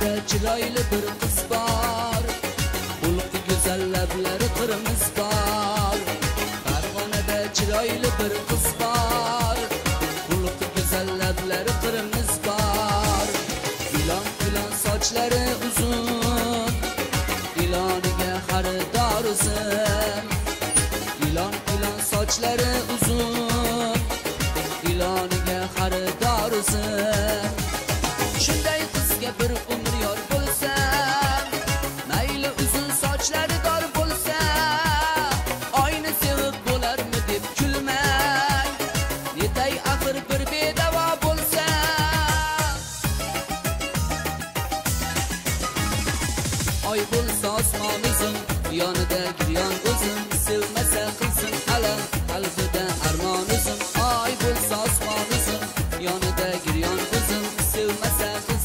chiroyli bir qiz bor Bulqi go'zal lablari qirmiz bor Farg'onada chiroyli bir qiz bor Bulqi go'zal lablari qirmiz bor Ilon ilon sochlari bo'lsa Yonida giryon o'zim Sevmasa qilsin alam Qalbida armon Oy bo'lsa osmon Yonida giryon o'zim Sevmasa qilsin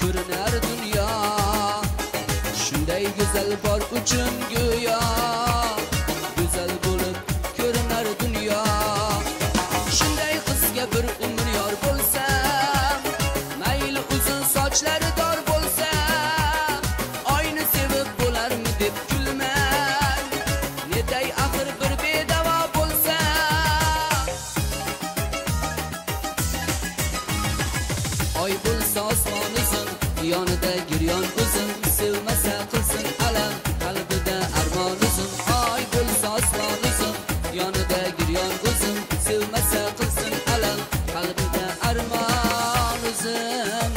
ko'rinar dunyo. Shunday go'zal bor uchun go'yo. Yonida giryon o'zim Sevmasa qilsin alam Qalbida armon uzun Oy bo'lsa osmon uzun. Yonida giryon o'zim Sevmasa qilsin alam Qalbida armon uzun.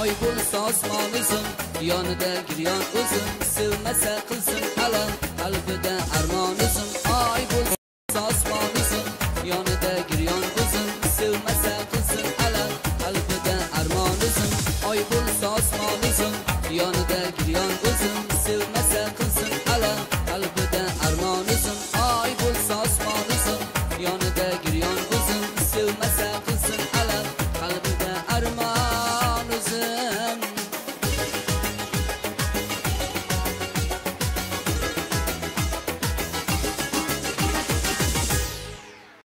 Oy bo'lsa osmon uzun Yonida giryon o'zim Sevmasa qilsin alam Qalbida armon uzun. tal vez.